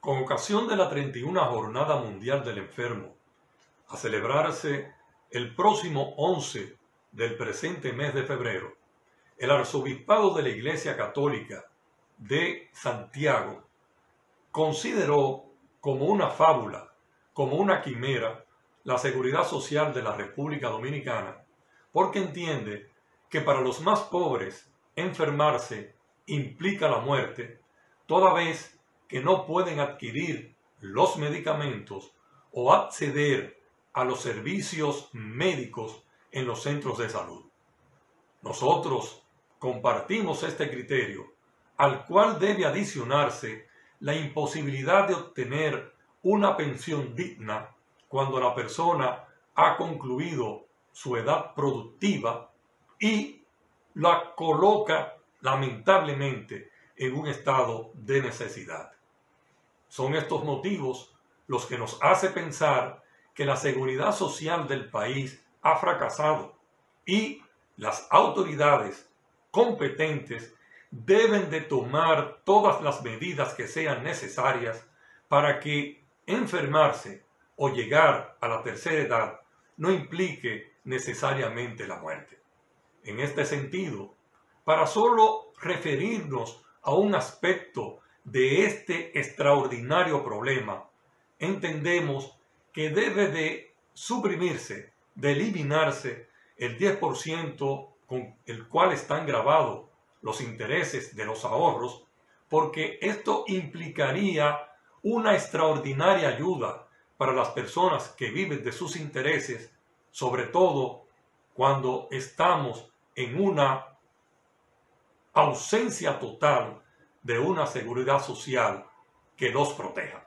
Con ocasión de la 31 Jornada Mundial del Enfermo, a celebrarse el próximo 11 del presente mes de febrero, el arzobispado de la Iglesia Católica de Santiago consideró como una fábula, como una quimera, la seguridad social de la República Dominicana, porque entiende que para los más pobres enfermarse implica la muerte, toda vez que no pueden adquirir los medicamentos o acceder a los servicios médicos en los centros de salud. Nosotros compartimos este criterio, al cual debe adicionarse la imposibilidad de obtener una pensión digna cuando la persona ha concluido su edad productiva y la coloca lamentablemente en un estado de necesidad. Son estos motivos los que nos hace pensar que la seguridad social del país ha fracasado y las autoridades competentes deben de tomar todas las medidas que sean necesarias para que enfermarse o llegar a la tercera edad no implique necesariamente la muerte. En este sentido, para solo referirnos a un aspecto de este extraordinario problema, entendemos que debe de suprimirse, de eliminarse el 10% con el cual están grabados los intereses de los ahorros, porque esto implicaría una extraordinaria ayuda para las personas que viven de sus intereses, sobre todo cuando estamos en una ausencia total de una seguridad social que los proteja.